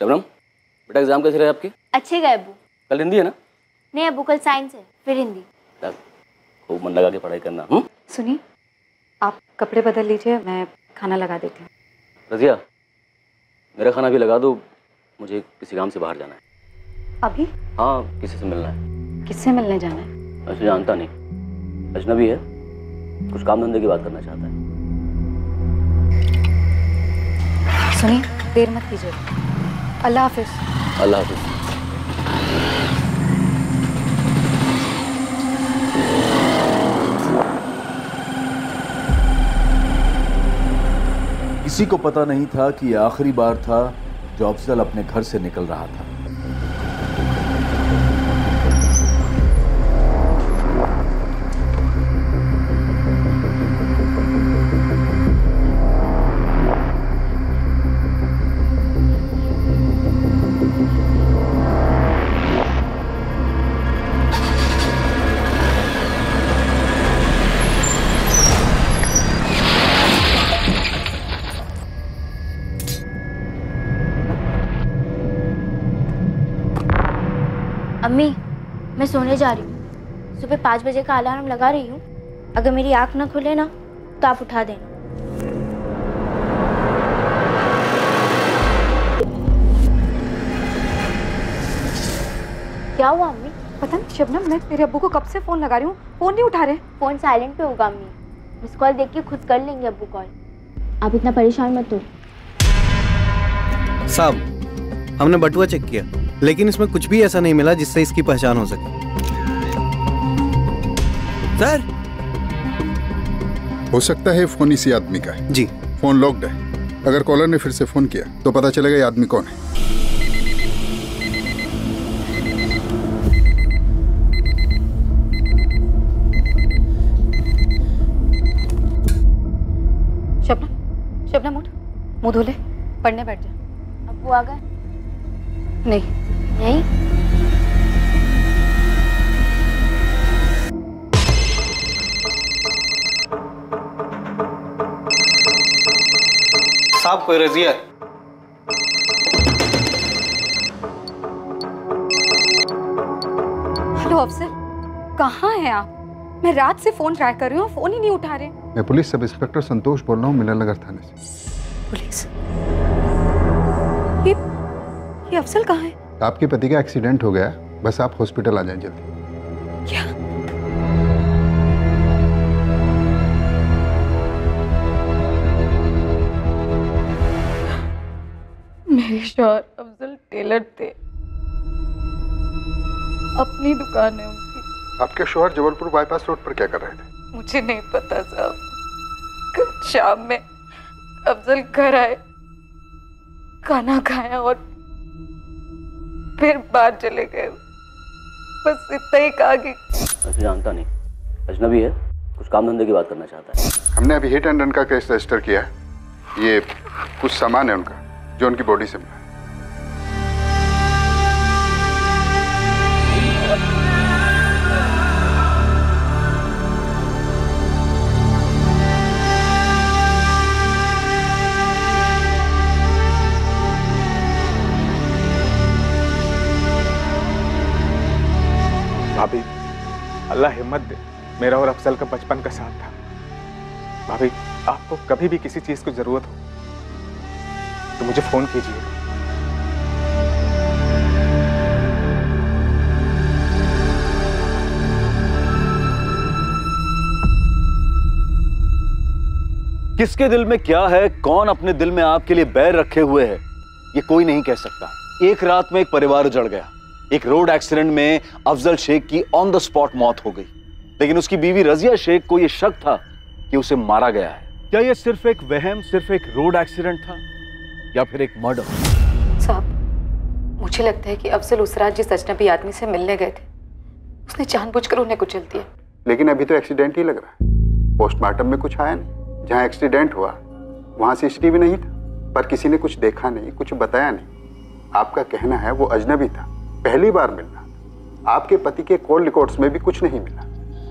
शबनम बेटा एग्ज़ाम कैसे रहे आपके? अच्छे गए अबू। कल हिंदी है ना? नहीं अबू कल साइंस है फिर हिंदी। खूब मन लगा के पढ़ाई करना हूँ सुनिए आप कपड़े बदल लीजिए मैं खाना लगा देती हूँ। रजिया मेरा खाना भी लगा दो मुझे किसी काम से बाहर जाना है। अभी? हाँ किसी से मिलना है। किससे मिलने जाना है? वैसे जानता नहीं। अजनबी है कुछ काम धंधे की बात करना चाहता है। सुनिए देर मत कीजिए। अल्लाह हाफिज। अल्लाह हाफिज। किसी को पता नहीं था कि यह आखिरी बार था जो अफजल अपने घर से निकल रहा था। अम्मी मैं सोने जा रही हूँ। सुबह पाँच बजे का अलार्म लगा रही हूँ। अगर मेरी आँख ना खुले ना तो आप उठा देना। क्या हुआ अम्मी? पता नहीं शबनम मैं तेरे अबू को कब से फ़ोन लगा रही हूँ? फ़ोन नहीं उठा रहे। फ़ोन साइलेंट पे होगा अम्मी। मिस कॉल देख के खुद कर लेंगे अब्बू कॉल। आप इतना परेशान मत हो। साहब हमने बटुआ चेक किया। लेकिन इसमें कुछ भी ऐसा नहीं मिला जिससे इसकी पहचान हो सके। सर? हो सकता है फ़ोन इसी आदमी का है। जी। फ़ोन लॉक्ड है। अगर कॉलर ने फिर से फ़ोन किया तो पता चलेगा ये आदमी कौन है। शबनम शबनम उठ। मुँह धो ले पढ़ने बैठ जा। अब्बू आ गए? नहीं। नहीं? साहब कोई रजिया है? हेलो अफसर कहाँ हैं आप? मैं रात से फ़ोन ट्राई कर रही हूँ फ़ोन ही नहीं उठा रहे। मैं पुलिस सब इंस्पेक्टर संतोष बोल रहा हूँ मिलन नगर थाने से। पुलिस? ये ये अफसल कहाँ है? आपके पति का एक्सीडेंट हो गया बस आप हॉस्पिटल आ जाएँ जल्दी। क्या? मेरे शौहर अफजल टेलर थे। अपनी दुकान है उनकी। आपके शोहर जबलपुर बाईपास रोड पर क्या कर रहे थे? मुझे नहीं पता साहब। कल शाम में अफजल घर आए खाना खाया और फिर बाहर चले गए। बस इतना ही कहा कि मैं जानता नहीं। अजनबी है कुछ काम धंधे की बात करना चाहता है। हमने अभी हिट एंड रन का केस रजिस्टर किया है। ये कुछ सामान है उनका जो उनकी बॉडी से मिला। भाभी, अल्लाह हिम्मत दे, मेरा और अफजल का बचपन का साथ था। भाभी, आपको कभी भी किसी चीज़ की ज़रूरत हो तो मुझे फ़ोन कीजिए। किसके दिल में क्या है? कौन अपने दिल में आपके लिए बैर रखे हुए है? ये कोई नहीं कह सकता। एक रात में एक परिवार उजड़ गया। एक रोड एक्सीडेंट में अफजल शेख की ऑन द स्पॉट मौत हो गई। लेकिन उसकी बीवी रजिया शेख को यह शक था कि उसे मारा गया है। क्या यह सिर्फ़ एक वहम सिर्फ़ एक रोड एक्सीडेंट था या फिर एक मर्डर साहब मुझे लगता है कि अफजल उस रात जिस अजनबी आदमी से मिलने गए थे। उसने जानबूझकर उन्हें कुचल दिया। लेकिन अभी तो एक्सीडेंट ही लग रहा है। पोस्टमार्टम में कुछ आया नहीं। जहाँ एक्सीडेंट हुआ वहाँ सीसीटीवी नहीं था। पर किसी ने कुछ देखा नहीं कुछ बताया नहीं। आपका कहना है वो अजनबी था। पहली बार मिलना। आपके पति के कॉल रिकॉर्ड्स में भी कुछ नहीं मिला।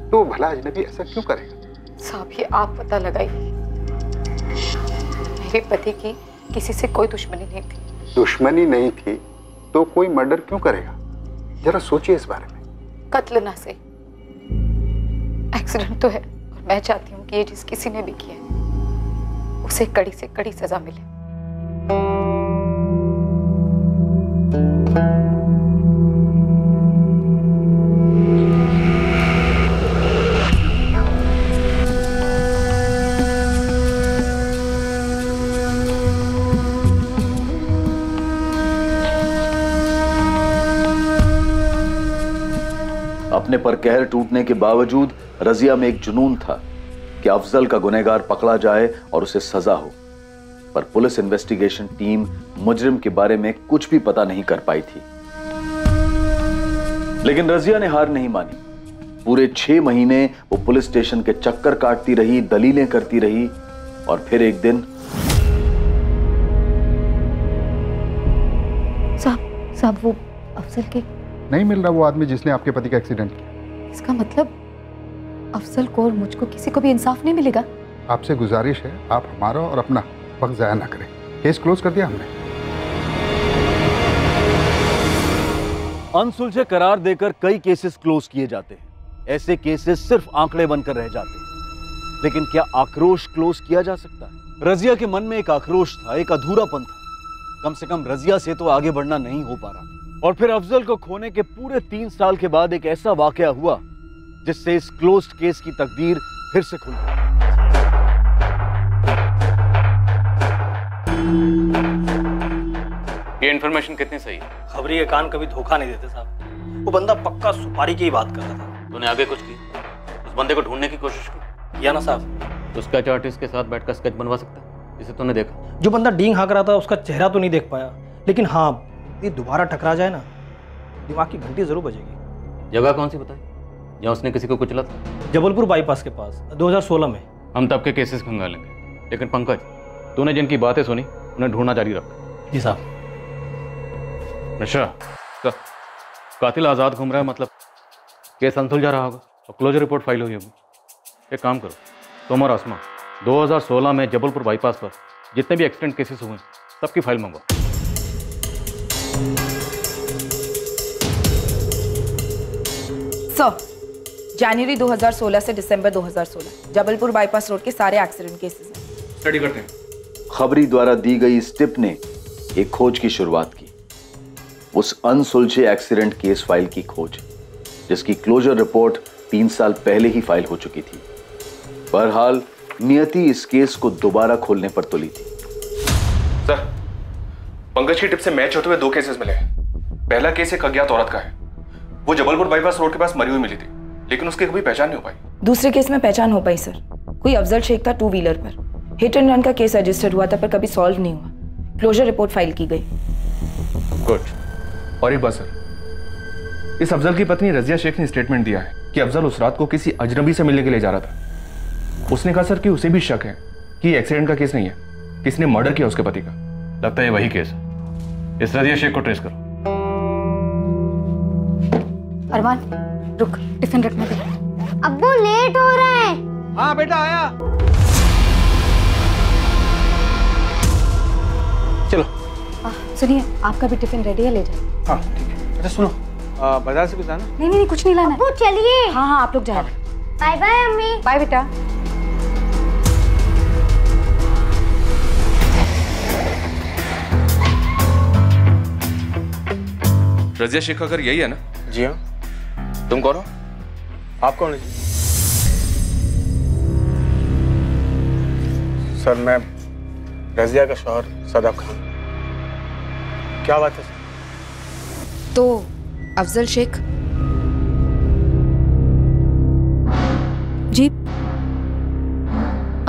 तो भला अजनबी ऐसा क्यों करेगा? साहब ये आप पता लगाइए। मेरे पति की किसी से कोई दुश्मनी नहीं थी। दुश्मनी नहीं थी तो कोई मर्डर क्यों करेगा? जरा सोचिए इस बारे में। कत्ल ना से। एक्सीडेंट तो है। और मैं चाहती हूँ कि ये चीज़ किसी ने भी किया है उसे कड़ी से कड़ी सजा मिले। पर कहर टूटने के बावजूद रजिया में एक जुनून था कि अफजल का गुनहगार पकड़ा जाए और उसे सजा हो। पर पुलिस इन्वेस्टिगेशन टीम मुजरिम के बारे में कुछ भी पता नहीं कर पाई थी। लेकिन रजिया ने हार नहीं मानी। पूरे छह महीने वो पुलिस स्टेशन के चक्कर काटती रही दलीलें करती रही और फिर एक दिन साहब साहब वो अफजल के नहीं मिल रहा वो आदमी जिसने आपके पति का एक्सीडेंट किया। इसका मतलब अफजल को और मुझको किसी को भी इंसाफ नहीं मिलेगा। आपसे गुजारिश है आप हमारा और अपना वक्त ज़ाया ना करें। केस क्लोज कर दिया हमने। अनसुलझे करार देकर कई केसेस क्लोज किए जाते हैं। ऐसे केसेस सिर्फ़ आंकड़े बनकर रह जाते हैं। लेकिन क्या आक्रोश क्लोज किया जा सकता है? रजिया के मन में एक आक्रोश था एक अधूरापन था। कम से कम रजिया से तो आगे बढ़ना नहीं हो पा रहा और फिर अफजल को खोने के पूरे तीन साल के बाद एक ऐसा वाकया हुआ जिससे इस क्लोज्ड केस की तकदीर फिर से खुल गई। ये इन्फॉर्मेशन कितनी सही है? खबरी के कान कभी धोखा नहीं देते साहब। वो बंदा पक्का सुपारी की ही बात कर रहा था। तूने आगे कुछ की? उस बंदे को ढूँढने की कोशिश की? किया ना साहब। तो स्केच आर्टिस्ट के साथ बैठकर स्केच बनवा सकता है? जिसे तूने देखा? जो बंदा डींग हाँक रहा था उसका चेहरा तो नहीं देख पाया। लेकिन हाँ ये दोबारा टकरा जाए ना दिमाग की घंटी ज़रूर बजेगी। जगह कौन सी बताई? जहाँ उसने किसी को कुचला था? जबलपुर बाईपास के पास 2016 में। हम तब के केसेस खंगालेंगे लेकिन पंकज तूने जिनकी बातें सुनी उन्हें ढूंढना जारी रख। जी साहब। मिश्रा का, कातिल आज़ाद घूम रहा है मतलब केस अनसुल जा रहा होगा और क्लोजर रिपोर्ट फ़ाइल हुई होगी। एक काम करो तुम और आसमा 2016 में जबलपुर बाईपास पर जितने भी एक्सीडेंट केसेस हुए सबकी फ़ाइल मंगवाओ। सर जनवरी 2016 से दिसंबर 2016 जबलपुर बाईपास रोड के सारे एक्सीडेंट केसेस हैं। स्टडी करते हैं। खबरी द्वारा दी गई इस टिप ने एक खोज की शुरुआत की। उस अनसुलझे एक्सीडेंट केस फ़ाइल की खोज जिसकी क्लोजर रिपोर्ट तीन साल पहले ही फ़ाइल हो चुकी थी। बहरहाल नियति इस केस को दोबारा खोलने पर तुली थी। सर पंकज की टिप से मैच होते हुए दो केसेस मिले हैं। पहला केस एक अज्ञात औरत का है। वो जबलपुर बाईपास रोड के पास मरी हुई मिली थी लेकिन उसकी कभी पहचान नहीं हो पाई। दूसरे केस में पहचान हो पाई सर। कोई अफजल शेख था टू व्हीलर पर। हिट एंड रन का केस रजिस्टर्ड हुआ था पर कभी सॉल्व नहीं हुआ। क्लोजर रिपोर्ट फ़ाइल की गई। गुड और एक बात सर। इस अफजल की पत्नी रजिया शेख ने स्टेटमेंट दिया है कि अफजल उस रात को किसी अजनबी से मिलने के लिए जा रहा था। उसने कहा सर कि उसे भी शक है कि एक्सीडेंट का केस नहीं है। किसने मर्डर किया उसके पति का? लगता है वही केस इस रजिया शेख को ट्रेस करो। अरमान रुक टिफ़िन रखने दे। अब्बू लेट हो रहा है। हाँ बेटा आया। चलो। सुनिए आपका भी टिफ़िन रेडी है ले जाए हाँ ठीक है। अच्छा सुनो आ, बाज़ार से कुछ लाना नहीं नहीं कुछ नहीं लाना चलिए। हाँ हाँ आप लोग जाए बाय बाय अम्मी। बाय बेटा। रजिया शेख अगर यही है ना? जी हाँ। तुम कौन हो? आप कौन है सर मैं रजिया का शौहर सदाब खान। क्या बात है सर? तो अफजल शेख? जी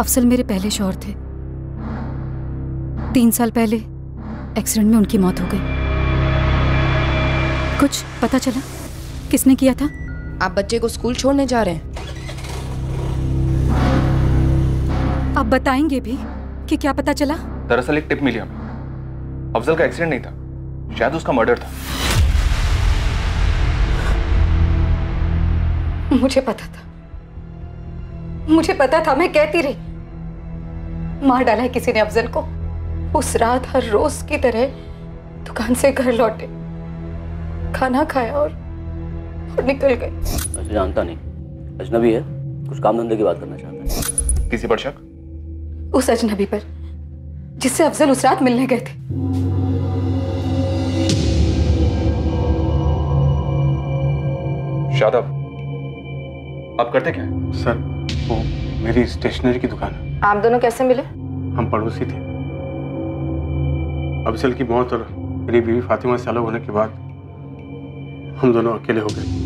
अफसल मेरे पहले शोहर थे। तीन साल पहले एक्सीडेंट में उनकी मौत हो गई। कुछ पता चला? किसने किया था? आप बच्चे को स्कूल छोड़ने जा रहे हैं। आप बताएँगे भी कि क्या पता चला? दरअसल एक टिप मिली हमें। अफजल का एक्सीडेंट नहीं था शायद उसका मर्डर था। मुझे पता था। मुझे पता था मैं कहती रही। मार डाला है किसी ने अफजल को। उस रात हर रोज की तरह दुकान से घर लौटे। खाना खाया और, और निकल गए। वैसे जानता नहीं। अजनबी है कुछ काम धंधे की बात करना चाहता है। किसी पर शक? उस अजनबी पर जिससे अफजल उस रात मिलने गए थे। शादाब आप करते क्या? हैं? सर वो मेरी स्टेशनरी की दुकान है। आप दोनों कैसे मिले? हम पड़ोसी थे। अफजल की मौत और मेरी बीवी फातिमा से अलग होने के बाद हम दोनों अकेले हो गए।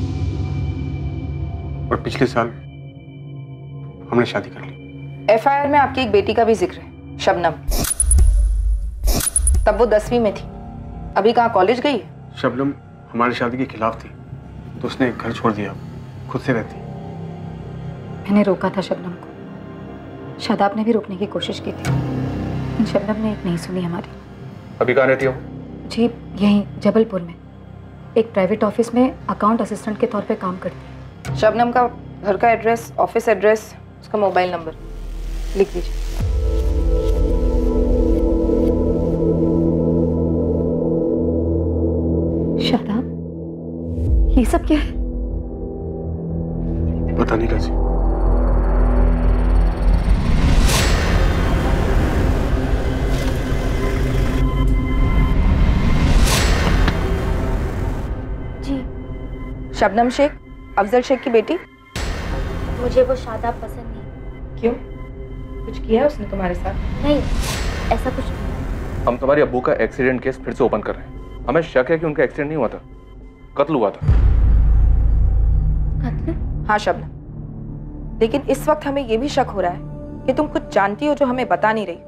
और पिछले साल हमने शादी कर ली। एफआईआर में आपकी एक बेटी का भी ज़िक्र है शबनम। तब वो दसवीं में थी। अभी कहाँ कॉलेज गई है? शबनम हमारी शादी के खिलाफ थी तो उसने घर छोड़ दिया खुद से रहती। मैंने रोका था शबनम को। शादाब ने भी रोकने की कोशिश की थी। शबनम ने एक नहीं सुनी हमारी। अभी कहाँ रहती हो? जी यहीं जबलपुर में। एक प्राइवेट ऑफ़िस में अकाउंट असिस्टेंट के तौर पे काम करती। है शबनम का घर का एड्रेस ऑफ़िस एड्रेस उसका मोबाइल नंबर लिख दीजिए। शादाब ये सब क्या है? पता नहीं रज़ी। जी। शबनम शेख? अफजल शेख की बेटी? मुझे वो शादाब पसंद नहीं। क्यों? कुछ किया है उसने तुम्हारे साथ? नहीं ऐसा कुछ नहीं। हम तुम्हारे अब्बू का एक्सीडेंट केस फिर से ओपन कर रहे हैं। हमें शक है कि उनका एक्सीडेंट नहीं हुआ था। कत्ल हुआ था। कत्ल? हाँ शबनम। लेकिन इस वक्त हमें यह भी शक हो रहा है कि तुम कुछ जानती हो जो हमें बता नहीं रही।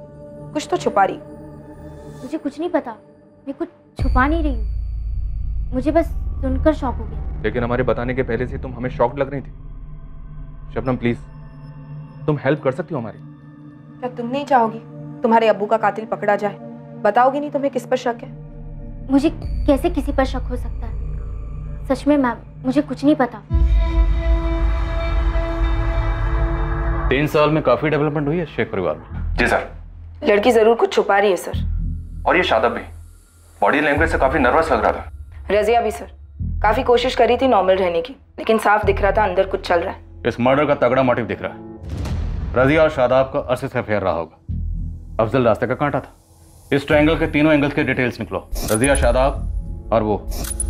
कुछ तो छुपा रही मुझे कुछ नहीं पता। मैं कुछ छुपा नहीं रही हूँ। मुझे बस सुनकर शौक हो गया। लेकिन हमारे बताने के पहले से तुम हमें शॉक लग रही थी। शबनम प्लीज़ तुम हेल्प कर सकती हो हमारी? क्या तुम नहीं चाहोगी तुम्हारे अब्बू का कातिल पकड़ा जाए? बताओगी नहीं तुम्हें किस पर शक है? मुझे कैसे किसी पर शक हो सकता है? सच में मैम मुझे कुछ नहीं पता। तीन साल में काफ़ी डेवलपमेंट हुई है शेख परिवार में। जी सर। लड़की ज़रूर कुछ छुपा रही है सर। और ये शादाब भी। बॉडी लैंग्वेज से काफ़ी नर्वस लग रहा था। रजिया भी सर। काफ़ी कोशिश करी थी नॉर्मल रहने की लेकिन साफ़ दिख रहा था अंदर कुछ चल रहा है। इस मर्डर का तगड़ा मोटिव दिख रहा है। रजिया और शादाब का अरसे से अफेयर रहा होगा। अफजल रास्ते का कांटा था। इस ट्रायंगल के तीनों एंगल्स के डिटेल्स निकलो। रजिया शादाब और वो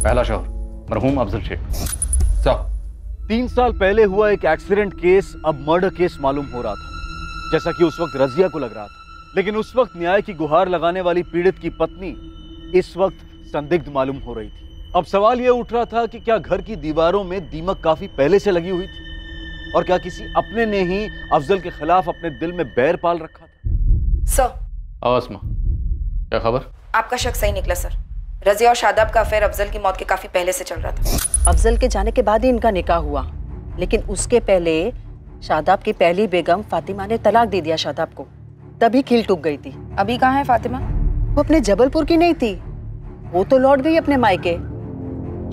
पहला शोहर मरहूम अफजल शेख। साहब तीन साल पहले हुआ एक एक्सीडेंट केस अब मर्डर केस मालूम हो रहा था। जैसा कि उस वक्त रजिया को लग रहा था। लेकिन उस वक्त न्याय की गुहार लगाने वाली पीड़ित की पत्नी इस वक्त संदिग्ध मालूम हो रही थी। अब सवाल यह उठ रहा था कि क्या घर की दीवारों में दीमक काफ़ी पहले से लगी हुई थी? और क्या किसी अपने ने ही अफजल के खिलाफ अपने दिल में बैर पाल रखा था? सर। आसमा क्या खबर? आपका शक सही निकला सर। रजिया और शादाब का अफेयर अफजल की मौत के काफ़ी पहले से चल रहा था। अफजल के जाने के बाद ही इनका निकाह हुआ। लेकिन उसके पहले शादाब की पहली बेगम फातिमा ने तलाक दे दिया शादाब को। तभी खिल टूट गई थी। अभी कहाँ है फातिमा? वो अपने जबलपुर की नहीं थी। वो तो लौट गई अपने मायके।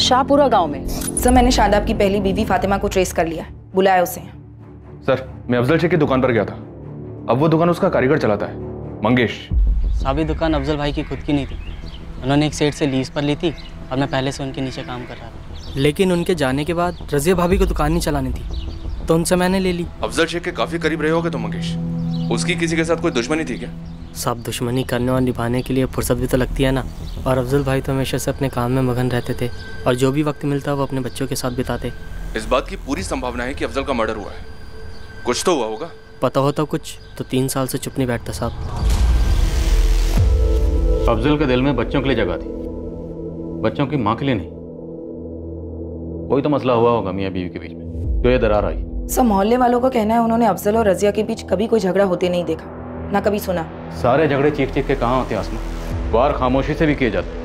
शाहपुरा गाँव में। सर मैंने शादाब की पहली बीवी फातिमा को ट्रेस कर लिया बुलाया उसे। सर मैं अफजल शेख की दुकान पर गया था। अब वो दुकान उसका कारीगर चलाता है। मंगेश। साबी दुकान अफजल भाई की खुद की नहीं थी। उन्होंने एक सेट से लीज पर ली थी और मैं पहले से उनके नीचे काम कर रहा था। लेकिन उनके जाने के बाद रजिया भाभी को दुकान नहीं चलानी थी तो उनसे मैंने ले ली। अफजल शेख के काफ़ी करीब रहे होगे तो मंगेश। उसकी किसी के साथ कोई दुश्मनी थी क्या? सब दुश्मनी करने और निभाने के लिए फुर्सत भी तो लगती है ना। और अफजल भाई तो हमेशा से अपने काम में मगन रहते थे और जो भी वक्त मिलता वो अपने बच्चों के साथ बिताते। इस बात की पूरी संभावना है कि अफजल का मर्डर हुआ है। कुछ तो हुआ होगा। पता होता कुछ तो तीन साल से चुप नहीं बैठता साहब। अफजल के दिल में बच्चों के लिए जगह थी बच्चों की माँ के लिए नहीं। कोई तो मसला हुआ होगा मियाँ बीवी के बीच में जो ये दरार आई। सब मोहल्ले वालों का कहना है उन्होंने अफजल और रजिया के बीच कभी कोई झगड़ा होते नहीं देखा। ना कभी सुना। सारे झगड़े चीख चीख के कहाँ होते हैं आसमा? वार खामोशी से भी किए जाते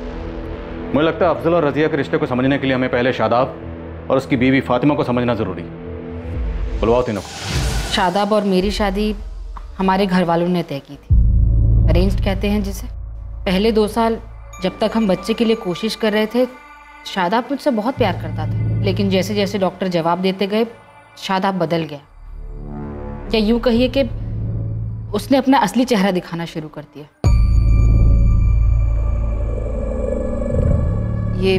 मुझे लगता है अफजल और रजिया के रिश्ते को समझने के लिए हमें पहले शादाब और उसकी बीवी फातिमा को समझना ज़रूरी बुलवाओ तीनों को। शादाब और मेरी शादी हमारे घर वालों ने तय की थी। अरेंज्ड कहते हैं जिसे। पहले दो साल जब तक हम बच्चे के लिए कोशिश कर रहे थे शादाब मुझसे बहुत प्यार करता था। लेकिन जैसे जैसे डॉक्टर जवाब देते गए शादाब बदल गया। या यूँ कहिए कि उसने अपना असली चेहरा दिखाना शुरू कर दिया। ये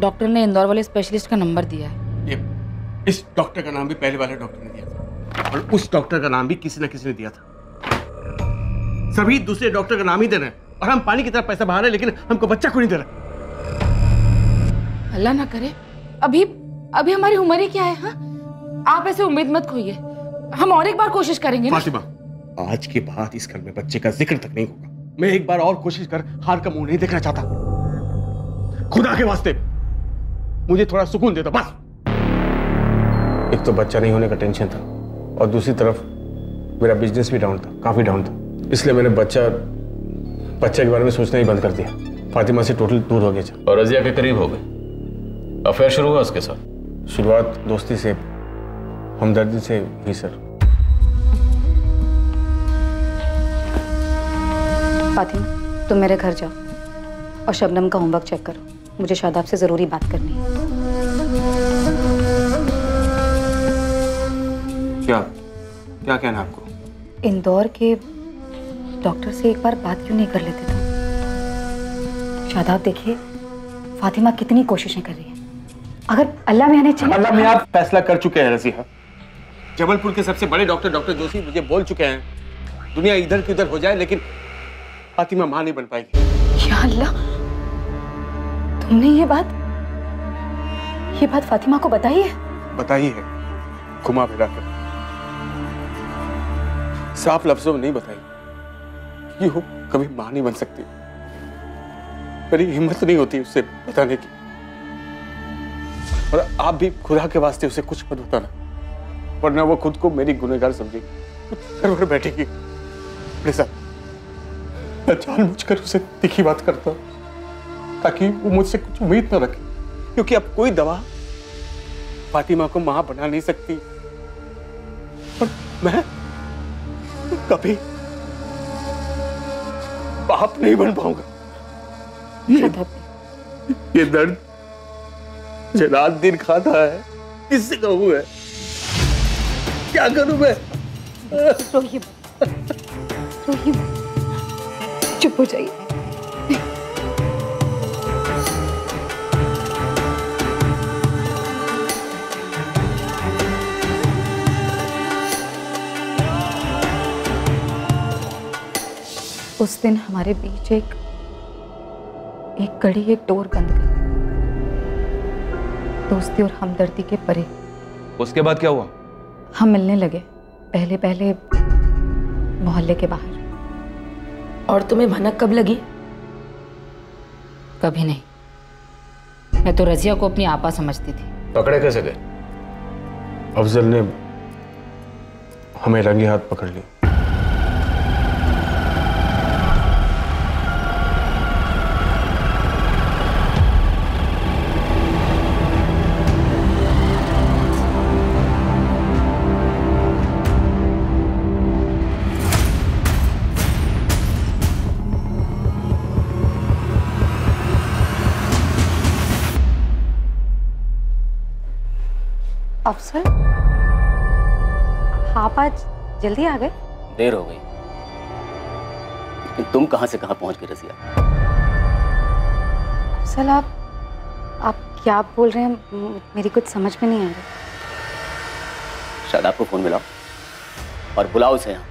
डॉक्टर ने इंदौर वाले स्पेशलिस्ट का नंबर दिया है। ये इस डॉक्टर का नाम भी पहले वाले डॉक्टर ने दिया था। और उस डॉक्टर का नाम भी किसी न किसी ने दिया था। सभी दूसरे डॉक्टर का नाम ही दे रहे हैं और हम पानी की तरह पैसा बहा रहे हैं लेकिन हमको बच्चा को नहीं दे रहे। अल्लाह ना करे। अभी अभी हमारी उम्र ही क्या है हाँ? आप ऐसे उम्मीद मत खोइए। हम और एक बार कोशिश करेंगे फातिमा आज के बाद इस घर में बच्चे का ज़िक्र तक नहीं होगा। मैं एक बार और कोशिश कर हार का मुँह नहीं देखना चाहता। खुदा के वास्ते मुझे थोड़ा सुकून दे दो बस। एक तो बच्चा नहीं होने का टेंशन था और दूसरी तरफ़ मेरा बिज़नेस भी डाउन था काफ़ी डाउन था। इसलिए मैंने बच्चा बच्चे के बारे में सोचना ही बंद कर दिया। फातिमा से टोटल दूर हो गया और रजिया के करीब हो गए। अफेयर शुरू हुआ उसके साथ। शुरुआत दोस्ती से हमदर्दी से ही सर फातिमा तुम मेरे घर जाओ और शबनम का होमवर्क चेक करो। मुझे शादाब से ज़रूरी बात करनी है। क्या? क्या कहना आपको? इंदौर के डॉक्टर से एक बार बात क्यों नहीं कर लेते तुम? शादाब देखिए फातिमा कितनी कोशिशें कर रही है। अगर अल्लाह में आने अल्लाह में आप फैसला कर चुके हैं रजिया जबलपुर के सबसे बड़े डॉक्टर डॉक्टर जोशी मुझे बोल चुके हैं दुनिया इधर की उधर हो जाए लेकिन फातिमा माँ नहीं बन पाएगी। या अल्लाह तुमने ये बात ये बात फातिमा को बताई है? बताई है घुमा फिरा कर। साफ़ लफ्जों में नहीं बताई ये हो कभी माँ नहीं बन सकती। मेरी हिम्मत नहीं होती उससे बताने की। और आप भी खुदा के वास्ते उसे कुछ मत बताना वरना वो खुद को मेरी गुनहगार समझेगी घर बैठेगी। मेरे साथ मैं जानबूझकर उसे तीखी बात करता ताकि वो मुझसे कुछ उम्मीद न रखे क्योंकि अब कोई दवा फातिमा को माँ बना नहीं सकती। और मैं कभी बाप नहीं बन पाऊँगा। ये, ये दर्द मुझे रात दिन खाता है किससे कहूँ है क्या करूँ मैं? रोइए रोइए चुप हो जाइए। उस दिन हमारे बीच एक एक कड़ी एक डोर बंद गई दोस्ती और हमदर्दी के परे। उसके बाद क्या हुआ? हम मिलने लगे। पहले पहले मोहल्ले के बाहर। और तुम्हें भनक कब लगी? कभी नहीं। मैं तो रजिया को अपनी आपा समझती थी। पकड़े कैसे गए? अफजल ने हमें रंगे हाथ पकड़ लिया आप आज जल्दी आ गए? देर हो गई। लेकिन तुम कहाँ से कहाँ पहुँच गए रजिया अफसल आप आप क्या बोल रहे हैं? मेरी कुछ समझ में नहीं आ रही। शायद आपको फ़ोन मिलाओ और बुलाओ उसे यहाँ।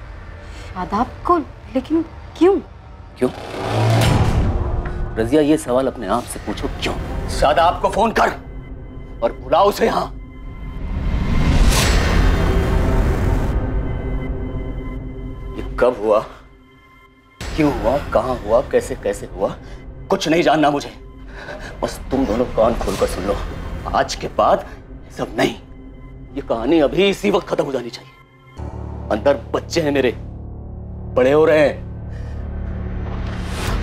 शादाब को लेकिन क्यों? क्यों? रजिया ये सवाल अपने आप से पूछो क्यों? शायद आपको फ़ोन कर और बुलाओ उसे यहाँ। कब हुआ? क्यों हुआ? कहाँ हुआ? कैसे कैसे हुआ? कुछ नहीं जानना मुझे। बस तुम दोनों कान खोलकर सुन लो। आज के बाद सब नहीं। ये कहानी अभी इसी वक्त खत्म हो जानी चाहिए। अंदर बच्चे हैं मेरे। बड़े हो रहे हैं।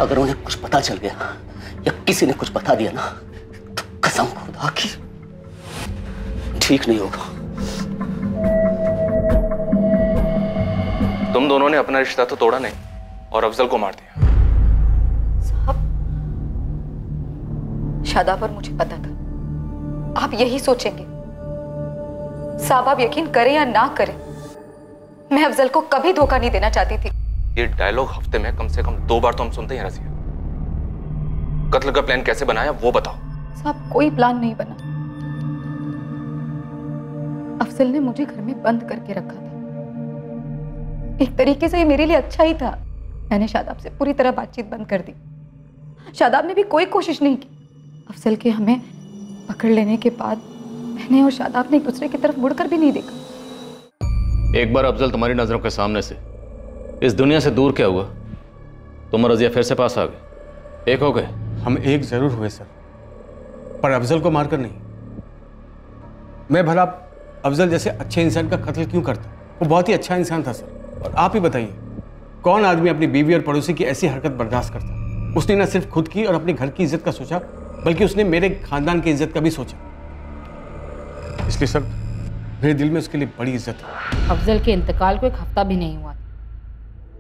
अगर उन्हें कुछ पता चल गया, या किसी ने कुछ बता दिया ना तो कसम खुदा की। ठीक नहीं होगा। तुम दोनों ने अपना रिश्ता तो तोड़ा नहीं और अफजल को मार दिया। शादाब और मुझे पता था। आप यही सोचेंगे। साहब आप यकीन करें या ना करें मैं अफजल को कभी धोखा नहीं देना चाहती थी। ये डायलॉग हफ़्ते में कम से कम दो बार तो हम सुनते हैं रजिया कत्ल का प्लान कैसे बनाया वो बताओ। साहब कोई प्लान नहीं बना। अफजल ने मुझे घर में बंद करके रखा था। एक तरीके से ये मेरे लिए अच्छा ही था। मैंने शादाब से पूरी तरह बातचीत बंद कर दी। शादाब ने भी कोई कोशिश नहीं की। अफजल के हमें पकड़ लेने के बाद मैंने और शादाब ने एक दूसरे की तरफ़ मुड़कर भी नहीं देखा। एक बार अफजल तुम्हारी नज़रों के सामने से इस दुनिया से दूर क्या हुआ? तुम रजिया फिर से पास आ गए। एक हो गए। हम एक ज़रूर हुए सर। पर अफजल को मारकर नहीं। मैं भला अफजल जैसे अच्छे इंसान का कत्ल क्यों करता? वो बहुत ही अच्छा इंसान था सर। और आप ही बताइए कौन आदमी अपनी बीवी और पड़ोसी की ऐसी हरकत बर्दाश्त करता उसने न सिर्फ़ खुद की और अपने घर की इज़्ज़त का सोचा बल्कि उसने मेरे खानदान की इज़्ज़त का भी सोचा। इसलिए सर मेरे दिल में उसके लिए बड़ी इज़्ज़त है। अफजल के इंतकाल को एक हफ़्ता भी नहीं हुआ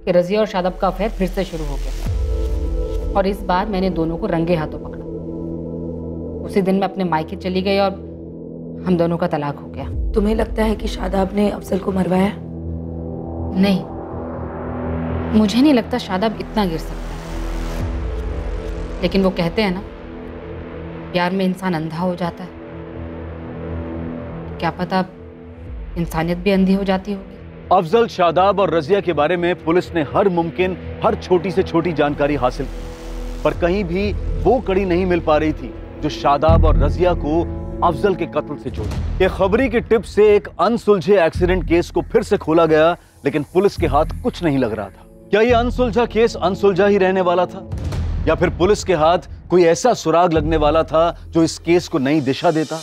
कि रजिया और शादब का अफेयर फिर से शुरू हो गया। और इस बार मैंने दोनों को रंगे हाथों पकड़ा। उसी दिन मैं अपने मायके चली गई और हम दोनों का तलाक हो गया। तुम्हें लगता है कि शादाब ने अफजल को मरवाया? नहीं। मुझे नहीं लगता शादाब इतना गिर सकता लेकिन वो कहते हैं ना, प्यार में इंसान अंधा हो जाता है। क्या पता इंसानियत भी अंधी हो जाती होगी। अफजल, शादाब और रजिया के बारे में पुलिस ने हर मुमकिन, हर छोटी से छोटी जानकारी हासिल की। पर कहीं भी वो कड़ी नहीं मिल पा रही थी जो शादाब और रजिया को अफजल के कत्ल से जोड़ी। खबरी की टिप से एक अनसुलझे एक्सीडेंट केस को फिर से खोला गया लेकिन पुलिस के हाथ कुछ नहीं लग रहा था। क्या यह अनसुलझा केस अनसुलझा ही रहने वाला था? या फिर पुलिस के हाथ कोई ऐसा सुराग लगने वाला था जो इस केस को नई दिशा देता?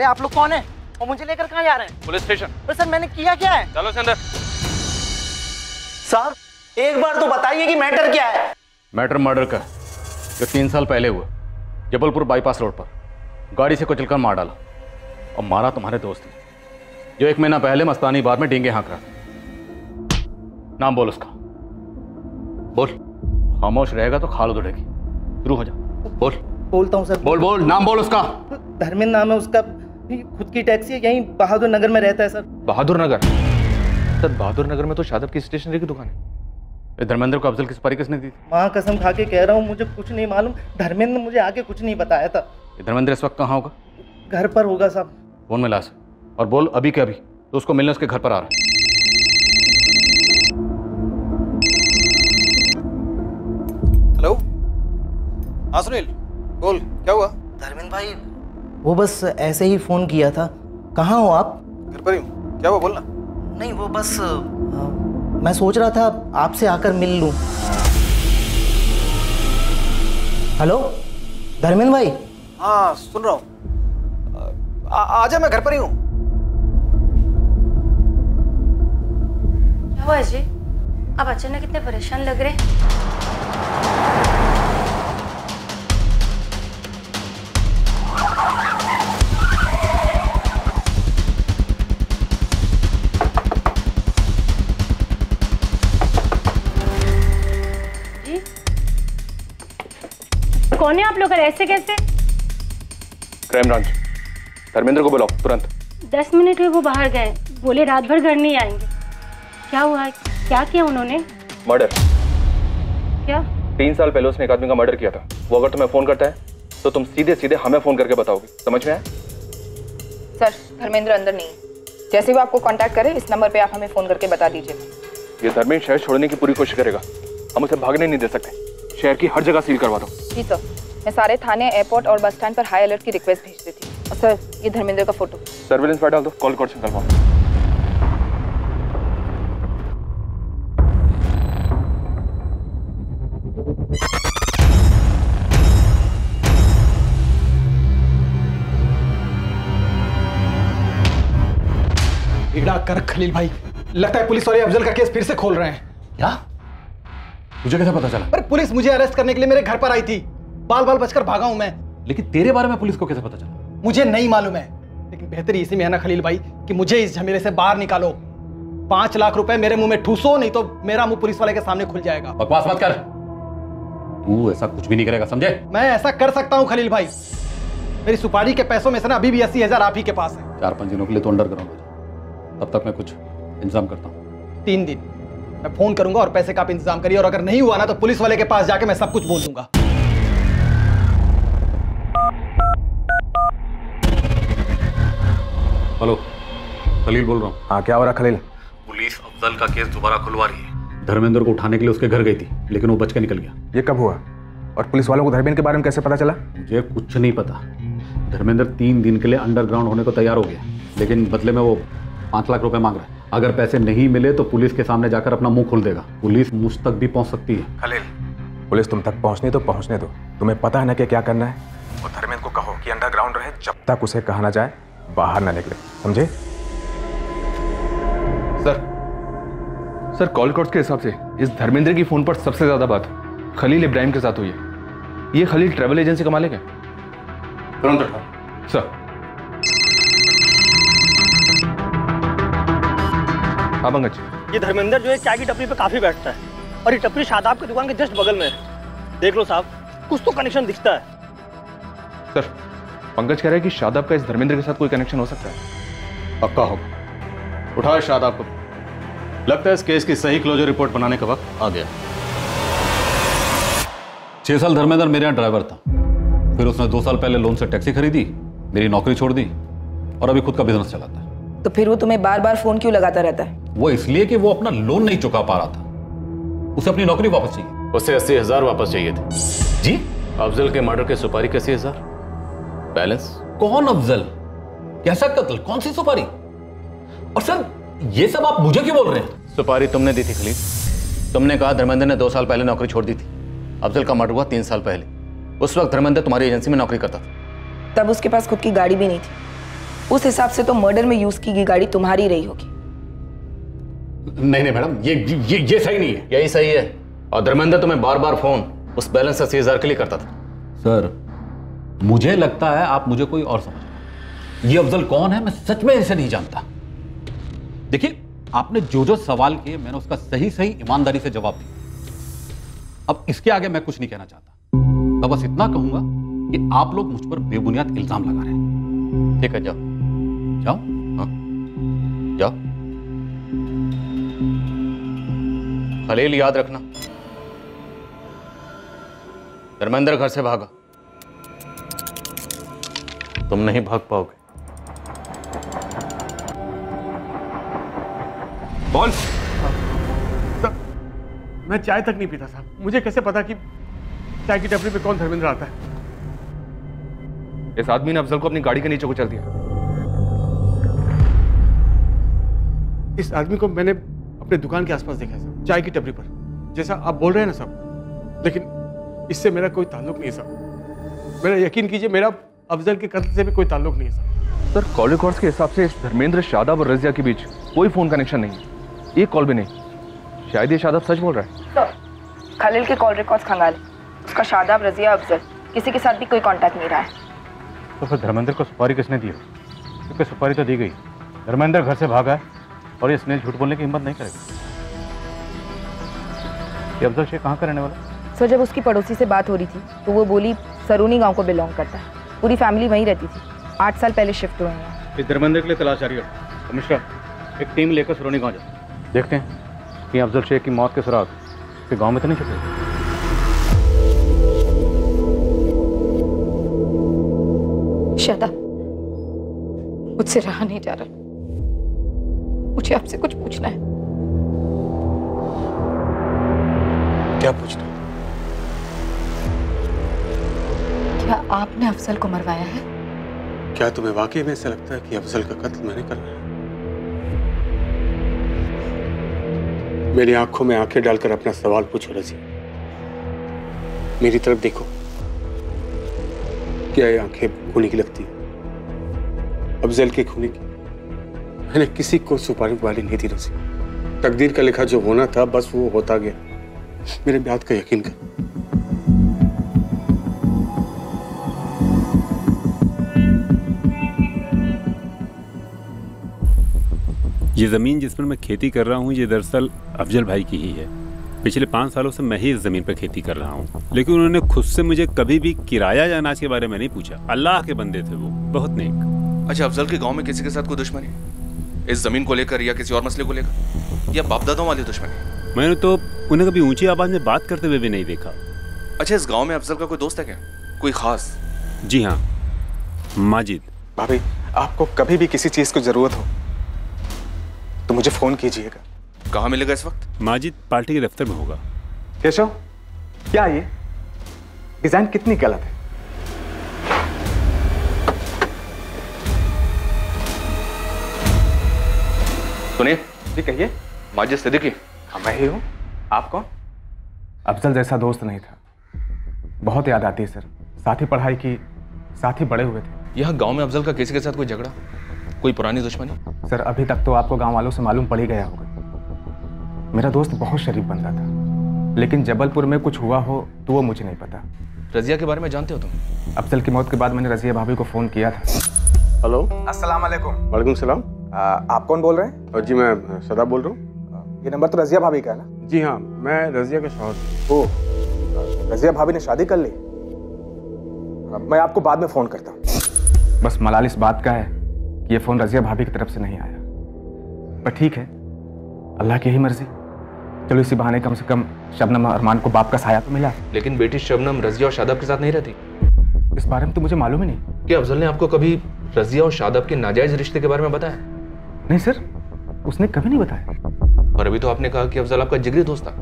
अरे आप लोग कौन है? और मुझे लेकर कहाँ जा रहे हैं? Police station. अरे सर मैंने किया क्या है? चलो अंदर। साहब एक बार तो बताइए कि मैटर क्या है? मैटर मर्डर का जो तीन साल पहले हुआ जबलपुर बाईपास रोड पर। गाड़ी से कुचलकर मार डाला और मारा तुम्हारे दोस्त ने। जो एक महीना पहले मस्तानी बार में डींगे हाँक रहा था। नाम बोल उसका। बोल। खामोश रहेगा तो खाल उधड़ेगी। शुरू हो जा। बोल। बोलता हूँ सर। बोल बोल। नाम बोल उसका। धर्मेंद्र नाम है उसका। खुद की टैक्सी है यहीं बहादुर नगर में रहता है सर। बहादुर नगर? सर बहादुर नगर में तो शादब की स्टेशनरी की दुकान है। धर्मेंद्र को अफजल की सुपारी किसने दी थी? माँ कसम खा के कह रहा हूँ मुझे कुछ नहीं मालूम। धर्मेंद्र ने मुझे आगे कुछ नहीं बताया था। धर्मेंद्र इस वक्त कहाँ होगा? घर पर होगा साहब। फ़ोन मिला से और बोल अभी के अभी। तो उसको मिलने उसके घर पर आ रहा है। हेलो? हाँ सुनील। बोल क्या हुआ? धर्मेंद्र भाई वो बस ऐसे ही फ़ोन किया था। कहाँ हो आप? घर पर ही हूँ। क्या हुआ? बोलना। नहीं वो बस अ, मैं सोच रहा था आपसे आकर मिल लूँ। हेलो? धर्मेंद्र भाई? हाँ सुन रहा हूँ। आ- आजा मैं घर पर ही हूँ। क्या हुआ अजय? आप अचानक कितने परेशान लग रहे कौन है आप लोग और ऐसे कैसे? क्राइम ब्रांच धर्मेंद्र को बुलाओ तुरंत। दस मिनट हुए वो बाहर गए। बोले रात भर घर नहीं आएँगे। क्या हुआ? क्या किया उन्होंने? मर्डर। क्या? तीन साल पहले उसने एक आदमी का मर्डर किया था। वो अगर तुम्हें फ़ोन करता है तो तुम सीधे सीधे हमें फ़ोन करके बताओगे। समझ में आया? सर धर्मेंद्र अंदर नहीं जैसे वो आपको कांटेक्ट करे इस नंबर पे आप हमें फ़ोन करके बता दीजिए। ये धर्मेंद्र शहर छोड़ने की पूरी कोशिश करेगा। हम उसे भागने नहीं दे सकते। शहर की हर जगह सील करवा दो। जी सर। मैं सारे थाने एयरपोर्ट और बस स्टैंड पर हाई अलर्ट की रिक्वेस्ट भेज देती हूँ। और सर ये धर्मेंद्र का फ़ोटो सर्विलेंस पर डाल दो कॉल निकलवाओ। कर खलील भाई। लगता है पुलिस वाले अफजल का केस फिर से खोल रहे हैं। क्या? तुझे कैसे पता चला? अरे पुलिस मुझे अरेस्ट करने के लिए मेरे घर पर आई थी। बाल बाल बचकर भागा हूँ मैं। लेकिन तेरे बारे में पुलिस को कैसे पता चला? मुझे नहीं मालूम है। लेकिन बेहतर इसी में है ना खलील भाई कि मुझे इस झमेले से बाहर निकालो। पाँच लाख रुपए मेरे मुँह में ठूसो नहीं तो मेरा मुँह पुलिस वाले के सामने खुल जाएगा। बकवास मत कर। तू ऐसा कुछ भी नहीं करेगा समझे? मैं ऐसा कर सकता हूँ खलील भाई। मेरी सुपारी के पैसों में से ना अभी भी अस्सी हज़ार आप ही के पास है। चार पाँच दिनों के लिए तो अंडरग्राउंड हो तब तक मैं कुछ इंतज़ाम करता हूँ। तीन दिन। मैं फ़ोन करूँगा और पैसे का आप इंतज़ाम करिए और अगर नहीं हुआ ना तो पुलिस वाले के पास जाके मैं सब कुछ बोल दूँगा। हेलो खलील बोल रहा हूँ। हाँ क्या हो रहा खलील? पुलिस अफजल का केस दोबारा खुलवा रही है। धर्मेंद्र को उठाने के लिए उसके घर गई थी लेकिन वो बच के निकल गया। ये कब हुआ? और पुलिस वालों को धर्मेंद्र के बारे में कैसे पता चला? मुझे कुछ नहीं पता। धर्मेंद्र तीन दिन के लिए अंडरग्राउंड होने को तैयार हो गया लेकिन बदले में वो पाँच लाख रुपए मांग रहा है। अगर पैसे नहीं मिले तो पुलिस के सामने जाकर अपना मुँह खोल देगा। पुलिस मुझ तक भी पहुँच सकती है। खलील। पुलिस तुम तक पहुँचने तो पहुँचने दो। तुम्हें पता है ना कि क्या करना है? वो धर्मेंद्र को कहो कि अंडरग्राउंड रहे जब तक उसे कहा ना जाए। बाहर ना निकले समझे? सर सर कॉल रिकॉर्ड्स के हिसाब से इस धर्मेंद्र की फ़ोन पर सबसे ज़्यादा बात खलील इब्राहिम के साथ हुई है। ये खलील ट्रैवल एजेंसी का मालिक है? तुरंत उठा सर। हाँ पंकज। ये धर्मेंद्र जो है चाय की टपरी पे काफ़ी बैठता है और ये टपरी शादाब की दुकान के जस्ट बगल में है। देख लो साहब कुछ तो कनेक्शन दिखता है। सर पंकज कह रहा है कि शादाब का इस धर्मेंद्र के साथ कोई कनेक्शन हो सकता है। पक्का होगा। उठाओ शादाब को। लगता है इस केस की सही क्लोजर रिपोर्ट बनाने का वक्त आ गया। छह साल धर्मेंद्र मेरे यहाँ ड्राइवर था। फिर उसने दो साल पहले लोन से टैक्सी खरीदी मेरी नौकरी छोड़ दी और अभी खुद का बिज़नेस चलाता है। तो फिर वो तुम्हें बार बार फ़ोन क्यों लगाता रहता है? वो इसलिए कि वो अपना लोन नहीं चुका पा रहा था। उसे अपनी नौकरी वापस चाहिए। उसे अस्सी हज़ार वापस चाहिए थे। जी? अफजल के मर्डर के सुपारी के अस्सी हज़ार। बैलेंस कौन अफजल? कैसा कत्ल कौन सी सुपारी? और सर ये सब आप मुझे क्यों बोल रहे हैं? सुपारी तुमने दी थी खलील। तुमने कहा धर्मेंद्र ने दो साल पहले नौकरी छोड़ दी थी। अफजल का मर्डर हुआ तीन साल पहले। उस वक्त धर्मेंद्र तुम्हारी एजेंसी में नौकरी करता था। तब उसके पास खुद की गाड़ी भी नहीं थी। उस हिसाब से तो मर्डर में यूज़ की गई गाड़ी तुम्हारी रही होगी। नहीं नहीं मैडम ये ये ये सही नहीं है। यही सही है। और धर्मेंद्र तुम्हें बार बार फ़ोन उस बैलेंस अस्सी हज़ार के लिए करता था। सर मुझे लगता है आप मुझे कोई और समझ ये अफजल कौन है? मैं सच में इसे नहीं जानता। देखिए, आपने जो जो सवाल किए, मैंने उसका सही सही ईमानदारी से जवाब दिया। अब इसके आगे मैं कुछ नहीं कहना चाहता। मैं बस इतना कहूँगा कि आप लोग मुझ पर बेबुनियाद इल्ज़ाम लगा रहे हैं। ठीक है, जाओ। जाओ? हाँ। जाओ। खलील याद रखना। धर्मेंद्र घर से भागा। तुम नहीं भाग पाओगे। बोल। मैं चाय तक नहीं पीता साहब मुझे कैसे पता कि चाय की टपरी पे कौन धर्मेंद्र आता है? इस आदमी ने अफजल को अपनी गाड़ी के नीचे कुचल दिया। इस आदमी को मैंने अपने दुकान के आसपास देखा है चाय की टपरी पर। जैसा आप बोल रहे हैं ना साहब लेकिन इससे मेरा कोई ताल्लुक नहीं है साहब मेरा यकीन कीजिए मेरा अफजल के कत्ल से भी कोई ताल्लुक नहीं है सर। कॉल रिकॉर्ड्स के हिसाब से इस धर्मेंद्र शादाब और रजिया के बीच कोई फ़ोन कनेक्शन नहीं एक कॉल भी नहीं। शायद ये शादाब सच बोल रहा है। खलील के कॉल रिकॉर्ड्स खंगाले। उसका शादाब रजिया अफजल किसी के साथ भी कोई कांटेक्ट नहीं रहा है। तो फिर धर्मेंद्र को सुपारी किसने दी क्योंकि सुपारी तो दी गई। धर्मेंद्र घर से भागा है और ये स्नेह झूठ बोलने की हिम्मत नहीं करेगा। ये अफजल शेख कहाँ का रहने वाला सर जब उसकी पड़ोसी से बात हो रही थी तो वो बोली सरूनी गाँव को बिलोंग करता है। पूरी फैमिली वहीं रहती थी। आठ साल पहले शिफ्ट हुए हैं। इस धर्मेंद्र के लिए तलाश जारी रखो कमिश्नर एक टीम लेकर सरोनी गाँव जाओ। देखते हैं कि अफजल शेख की मौत के सुराग के गाँव में तो नहीं छुपे। शादा मुझसे रहा नहीं जा रहा। मुझे आपसे कुछ पूछना है। क्या पूछना क्या आपने अफजल को मरवाया है? क्या तुम्हें वाकई में ऐसा लगता है कि अफजल का कत्ल मैंने करना है? मेरी आँखों में आँखें डालकर अपना सवाल पूछो रज़ी। मेरी तरफ़ देखो। क्या ये आँखें खूनी की लगती है? अफजल के खूनी की? मैंने किसी को सुपारी वाली नहीं दी रज़ी। तकदीर का लिखा जो होना था, बस वो होता गया। मेरे बात का यकीन कर। ये ज़मीन जिस पर मैं खेती कर रहा हूँ ये दरअसल अफजल भाई की ही है। पिछले पाँच सालों से मैं ही इस ज़मीन पर खेती कर रहा हूँ। लेकिन उन्होंने खुद से मुझे कभी भी किराया या अनाज के बारे में नहीं पूछा। अल्लाह के बंदे थे वो बहुत नेक। अच्छा अफजल के गाँव में किसी के साथ कोई दुश्मनी? इस ज़मीन को लेकर या किसी और मसले को लेकर? या बापदादों वाली दुश्मनी? मैंने तो उन्हें कभी ऊँची आवाज़ में बात करते हुए भी नहीं देखा। अच्छा इस गाँव में अफजल का कोई दोस्त है क्या? कोई खास? जी हाँ माजिद। भाभी आपको कभी भी किसी चीज़ की ज़रूरत हो तो मुझे फ़ोन कीजिएगा। कहाँ मिलेगा इस वक्त? माजिद पार्टी के दफ्तर में होगा। केशव क्या ये? डिज़ाइन कितनी गलत है? सुनिए। जी कहिए। माजिद सिद्दीकी। हाँ मैं ही। हूँ आप कौन? अफजल जैसा दोस्त नहीं था। बहुत याद आती है सर। साथ ही पढ़ाई की साथ ही बड़े हुए थे। यहाँ गाँव में अफजल का किसी के साथ कोई झगड़ा? कोई पुरानी दुश्मनी? सर अभी तक तो आपको गाँव वालों से मालूम पड़ ही गया होगा। मेरा दोस्त बहुत शरीफ बंदा था लेकिन जबलपुर में कुछ हुआ हो तो वो मुझे नहीं पता। रजिया के बारे में जानते हो तुम? अफजल की मौत के बाद मैंने रजिया भाभी को फ़ोन किया था। हेलो। अस्सलाम वालेकुम। वालेकुम सलाम। आप कौन बोल रहे हैं? और जी मैं सदा बोल रहा हूँ। ये नंबर तो रजिया भाभी का है ना? जी हाँ मैं रजिया का शौहर। ओ रजिया भाभी ने शादी कर ली? मैं आपको बाद में फ़ोन करता हूँ। बस मलाल इस बात का है ये फ़ोन रजिया भाभी की तरफ़ से नहीं आया। पर ठीक है अल्लाह की ही मर्ज़ी। चलो इसी बहाने कम से कम शबनम और अरमान को बाप का साया तो मिला। लेकिन बेटी शबनम रजिया और शादाब के साथ नहीं रहती? इस बारे में तो मुझे मालूम ही नहीं। क्या अफजल ने आपको कभी रजिया और शादाब के नाजायज रिश्ते के बारे में बताया? नहीं सर उसने कभी नहीं बताया। और अभी तो आपने कहा कि अफजल आपका जिगरी दोस्त था।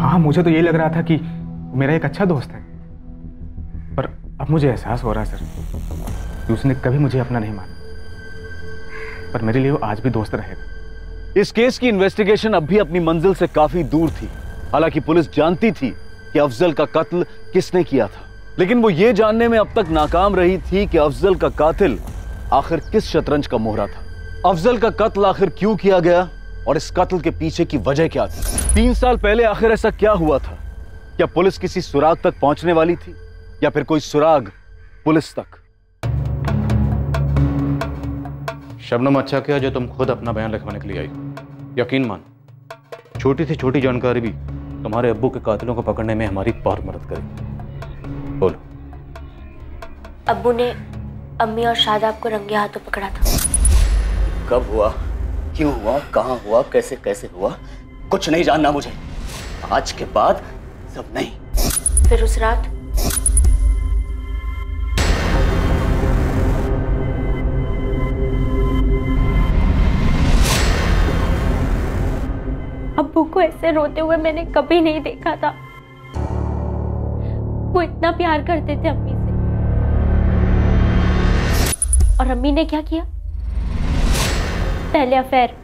हाँ मुझे तो यही लग रहा था कि मेरा एक अच्छा दोस्त है। पर अब मुझे एहसास हो रहा है सर। कि उसने कभी मुझे अपना नहीं माना। पर मेरे लिए वो आज भी दोस्त रहेगा इस केस की इन्वेस्टिगेशन अब भी अपनी मंजिल से काफ़ी दूर थी। हालाँकि पुलिस जानती थी कि अफजल का कत्ल किसने किया था। लेकिन वो ये जानने में अब तक नाकाम रही थी कि अफजल का कातिल आखिर किस शतरंज का मोहरा था। अफजल का कत्ल आखिर क्यों किया गया और इस कत्ल के पीछे की वजह क्या थी? तीन साल पहले आखिर ऐसा क्या हुआ था? क्या पुलिस किसी सुराग तक पहुँचने वाली थी? या फिर कोई सुराग पुलिस तक? शबनम अच्छा किया जो तुम खुद अपना बयान लिखवाने के लिए आई। यकीन मान छोटी सी छोटी जानकारी भी तुम्हारे अब्बू के कातिलों को पकड़ने में हमारी बहुत मदद करेगी बोलो। अब्बू ने अम्मी और शादाब को रंगे हाथों पकड़ा था। कब हुआ? क्यों हुआ? कहाँ हुआ? कैसे कैसे हुआ? कुछ नहीं जानना मुझे। आज के बाद सब नहीं। फिर उस रात अब्बू को ऐसे रोते हुए मैंने कभी नहीं देखा था। वो इतना प्यार करते थे अम्मी से। और अम्मी ने क्या किया? पहले अफेयर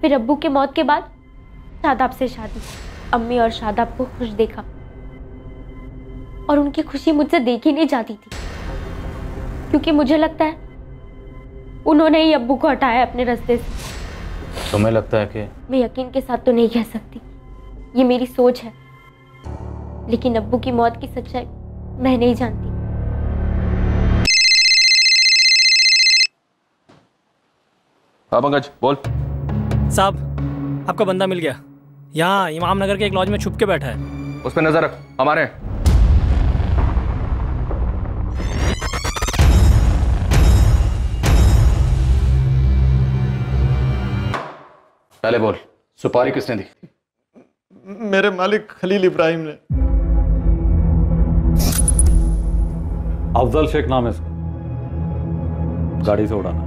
फिर अब्बू के मौत के बाद शादाब से शादी। अम्मी और शादाब को खुश देखा। और उनकी खुशी मुझसे देखी नहीं जाती थी। क्योंकि मुझे लगता है उन्होंने ही अब्बू को हटाया अपने रास्ते से। तुम्हें लगता है कि मैं यकीन के साथ तो नहीं कह सकती। ये मेरी सोच है। लेकिन अब्बू की मौत की सच्चाई मैं नहीं जानती। हाँ पंकज बोल। साहब आपका बंदा मिल गया। यहाँ इमाम नगर के एक लॉज में छुप के बैठा है। उस पर नज़र रख। हमारे पहले बोल सुपारी किसने दी? मेरे मालिक खलील इब्राहिम ने। अफजल शेख नाम है इसका। गाड़ी से उड़ाना।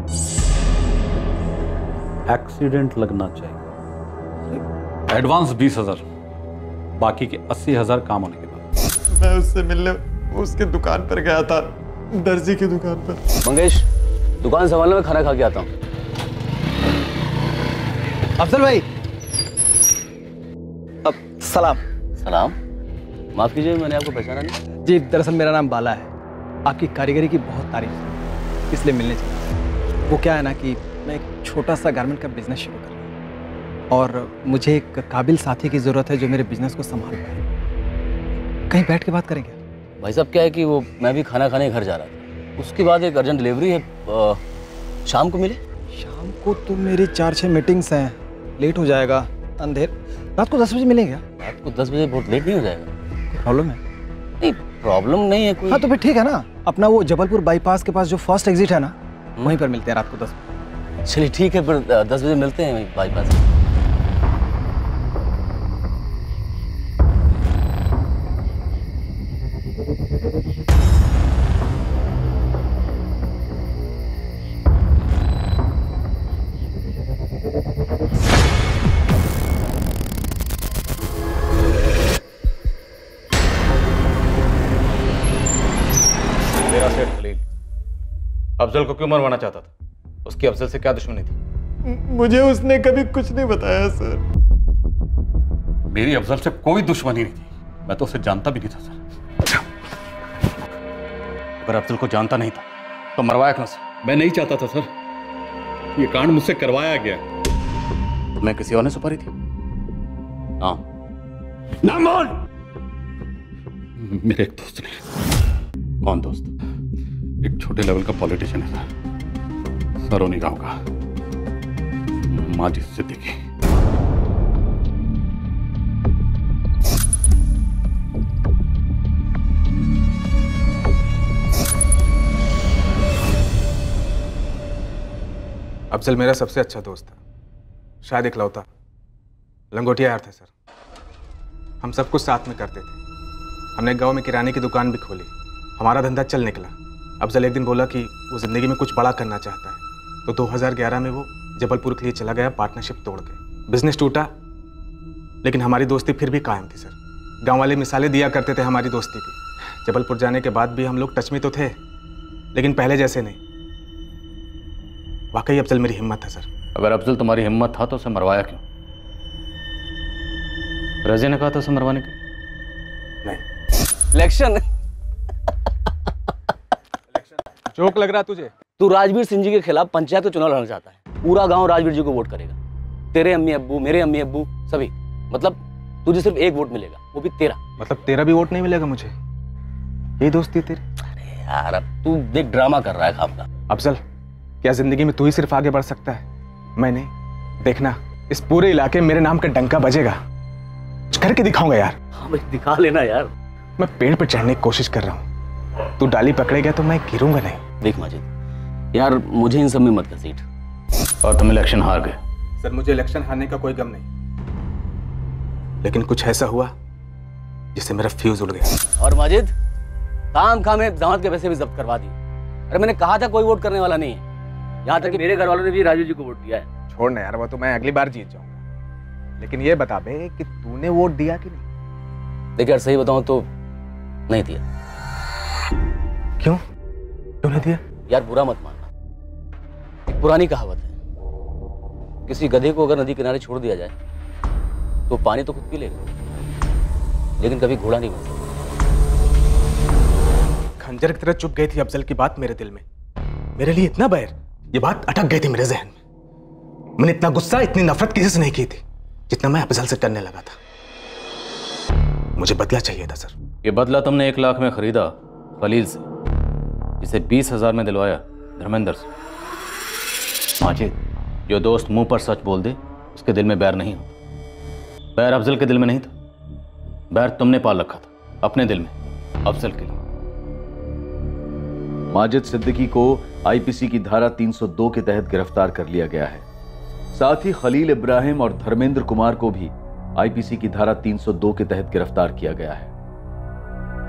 एक्सीडेंट लगना चाहिए। एडवांस बीस हज़ार बाकी के अस्सी हज़ार काम होने के बाद। मैं उससे मिलने उसके दुकान पर गया था दर्जी की दुकान पर। मंगेश दुकान संभालने में खाना खा के आता हूँ। अफजल भाई। अब सलाम। सलाम। माफ़ कीजिए मैंने आपको पहचाना नहीं। जी दरअसल मेरा नाम बाला है। आपकी कारीगरी की बहुत तारीफ़ है इसलिए मिलने चाहिए। वो क्या है ना कि मैं एक छोटा सा गारमेंट का बिज़नेस शुरू कर रहा हूँ। और मुझे एक काबिल साथी की ज़रूरत है जो मेरे बिज़नेस को संभाल पाए। कहीं बैठ के बात करेंगे भाई साहब क्या है कि वो मैं भी खाना खाने घर जा रहा था। उसके बाद एक अर्जेंट डिलीवरी है आ, शाम को मिले? शाम को तो मेरी चार छः मीटिंग्स हैं। लेट हो जाएगा अंधेर। रात को दस बजे मिलेंगे रात को दस बजे बहुत लेट नहीं हो जाएगा। प्रॉब्लम है? नहीं प्रॉब्लम नहीं है कोई। हाँ तो फिर ठीक है ना। अपना वो जबलपुर बाईपास के पास जो फ़र्स्ट एग्जिट है ना वहीं पर मिलते हैं रात को दस चलिए ठीक है फिर दस बजे मिलते हैं वहीं बाईपास मेरा अफजल को क्यों मरवाना चाहता था? उसकी अफजल से क्या दुश्मनी थी? मुझे उसने कभी कुछ नहीं बताया सर। मेरी अफजल से कोई दुश्मनी नहीं थी। मैं तो उसे जानता भी नहीं था सर। अगर अफजल को जानता नहीं था तो मरवाया क्यों से मैं नहीं चाहता था सर। ये कांड मुझसे करवाया गया। मैं किसी और ने सुपारी थी? हाँ। नाम बोल मेरे एक दोस्त ने। कौन दोस्त? एक छोटे लेवल का पॉलिटिशियन है सर सरोनी गाँव का। माजिद सिद्दीकी अफजल मेरा सबसे अच्छा दोस्त था। शायद इकलौता। लंगोटिया यार थे, सर। हम सब कुछ साथ में करते थे। हमने गाँव में किराने की दुकान भी खोली। हमारा धंधा चल निकला। अफजल एक दिन बोला कि वो ज़िंदगी में कुछ बड़ा करना चाहता है। तो 2011 में वो जबलपुर के लिए चला गया पार्टनरशिप तोड़ के। बिज़नेस टूटा लेकिन हमारी दोस्ती फिर भी कायम थी सर। गाँव वाले मिसालें दिया करते थे हमारी दोस्ती की। जबलपुर जाने के बाद भी हम लोग टच में तो थे लेकिन पहले जैसे नहीं। वाकई अफजल मेरी हिम्मत है सर। अगर अफजल तुम्हारी हिम्मत था तो उसे मरवाया क्यों? रजिया ने कहा था उसे मरवाने के नहीं। इलेक्शन। जोक लग रहा तुझे? तू राजवीर सिंह जी के खिलाफ पंचायत का चुनाव लड़ना चाहता है। पूरा गाँव राजवीर जी को वोट करेगा। तेरे अम्मी अब्बू मेरे अम्मी अब्बू सभी। मतलब तुझे सिर्फ़ एक वोट मिलेगा वो भी तेरा। मतलब तेरा भी वोट नहीं मिलेगा मुझे? यही दोस्ती तेरी? यार अब तू देख ड्रामा कर रहा है खाम का। अफजल क्या ज़िंदगी में तू ही सिर्फ़ आगे बढ़ सकता है? मैं नहीं। देखना इस पूरे इलाके में मेरे नाम का डंका बजेगा। करके दिखाऊँगा यार। हाँ भाई दिखा लेना यार। मैं पेड़ पर चढ़ने की कोशिश कर रहा हूँ। तू डाली पकड़ेगा तो मैं गिरूँगा नहीं। देख माजिद यार मुझे इन सब में मत घसीट। और तुम इलेक्शन हार गए। सर मुझे इलेक्शन हारने का कोई गम नहीं। लेकिन कुछ ऐसा हुआ जिससे मेरा फ्यूज उड़ गया। और माजिद काम खा में दामाद के पैसे भी जब्त करवा दिए। अरे मैंने कहा था कोई वोट करने वाला नहीं है। यहाँ तक कि मेरे घर वालों ने भी राजू जी को वोट दिया है। छोड़ ना यार वो तो मैं अगली बार जीत जाऊँगा। लेकिन ये बता बे कि तूने वोट दिया कि नहीं? देखिए यार सही बताऊँ तो नहीं दिया। क्यों? क्यों नहीं दिया? यार बुरा मत मानना। एक पुरानी कहावत है। किसी गधे को अगर नदी किनारे छोड़ दिया जाए तो पानी तो खुद पी लेगा। लेकिन कभी घोड़ा नहीं बन सकता खंजर की तरह चुप गई थी अफजल की बात मेरे दिल में। मेरे लिए इतना बैर ये बात अटक गई थी मेरे जहन में। मैंने इतना गुस्सा इतनी नफरत किसी से नहीं की थी जितना मैं अफजल से करने लगा था। मुझे बदला चाहिए था सर। ये बदला तुमने एक लाख में खरीदा खलील से। जिसे बीस हज़ार में दिलवाया धर्मेंद्र से। माजिद जो दोस्त मुँह पर सच बोल दे, उसके दिल में बैर नहीं होता। बैर अफजल के दिल में नहीं था। बैर तुमने पाल रखा था, अपने दिल में, अफजल के लिए। माजिद सिद्दीकी को आईपीसी की धारा 302 के तहत गिरफ़्तार कर लिया गया है। साथ ही खलील इब्राहिम और धर्मेंद्र कुमार को भी आईपीसी की धारा 302 के तहत गिरफ़्तार किया गया है।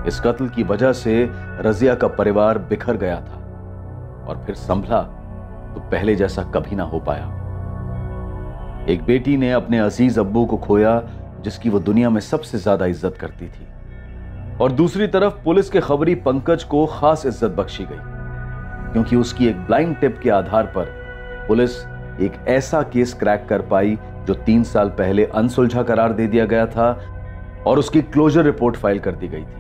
इस कत्ल की वजह से रजिया का परिवार बिखर गया था और फिर संभला तो पहले जैसा कभी ना हो पाया। एक बेटी ने अपने अज़ीज़ अब्बू को खोया, जिसकी वो दुनिया में सबसे ज़्यादा इज़्ज़त करती थी। और दूसरी तरफ़ पुलिस के खबरी पंकज को खास इज़्ज़त बख्शी गई, क्योंकि उसकी एक ब्लाइंड टिप के आधार पर पुलिस एक ऐसा केस क्रैक कर पाई जो तीन साल पहले अनसुलझा करार दे दिया गया था और उसकी क्लोजर रिपोर्ट फ़ाइल कर दी गई थी।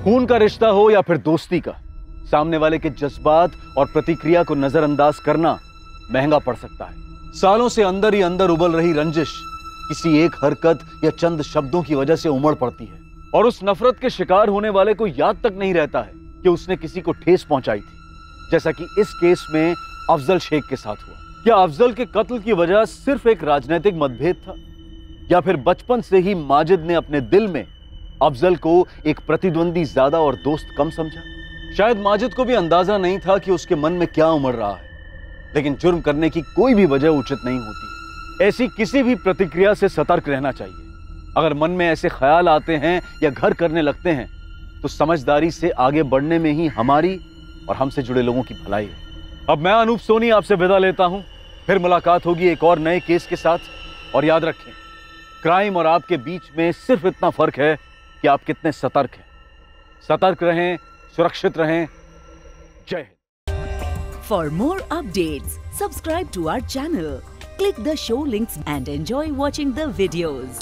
खून का रिश्ता हो या फिर दोस्ती का, सामने वाले के जज्बात और प्रतिक्रिया को नजरअंदाज करना महँगा पड़ सकता है। सालों से अंदर ही अंदर उबल रही रंजिश किसी एक हरकत या चंद शब्दों की वजह से उमड़ पड़ती है। और उस नफरत के शिकार होने वाले को याद तक नहीं रहता है कि उसने किसी को ठेस पहुंचाई थी, जैसा कि इस केस में अफजल शेख के साथ हुआ। क्या अफजल के कत्ल की वजह सिर्फ़ एक राजनीतिक मतभेद था? या फिर बचपन से ही माजिद ने अपने दिल में अफजल को एक प्रतिद्वंदी ज़्यादा और दोस्त कम समझा। शायद माजिद को भी अंदाज़ा नहीं था कि उसके मन में क्या उमड़ रहा है, लेकिन जुर्म करने की कोई भी वजह उचित नहीं होती ऐसी किसी भी प्रतिक्रिया से सतर्क रहना चाहिए। अगर मन में ऐसे ख्याल आते हैं या घर करने लगते हैं तो समझदारी से आगे बढ़ने में ही हमारी और हमसे जुड़े लोगों की भलाई है। अब मैं अनूप सोनी आपसे विदा लेता हूँ। फिर मुलाकात होगी एक और नए केस के साथ। और याद रखें, क्राइम और आपके बीच में सिर्फ़ इतना फ़र्क है कि आप कितने सतर्क हैं। सतर्क रहें, सुरक्षित रहें। जय Hind. For more update subscribe to our channel click the show links and enjoy watching the videos